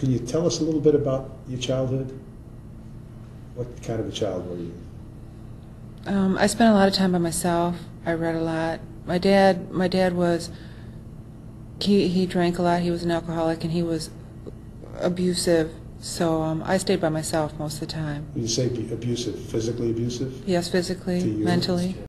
Can you tell us a little bit about your childhood? What kind of a child were you? Um, I spent a lot of time by myself. I read a lot. My dad, my dad was, he, he drank a lot. He was an alcoholic and he was abusive. So um, I stayed by myself most of the time. You say abusive, physically abusive? Yes, physically, mentally.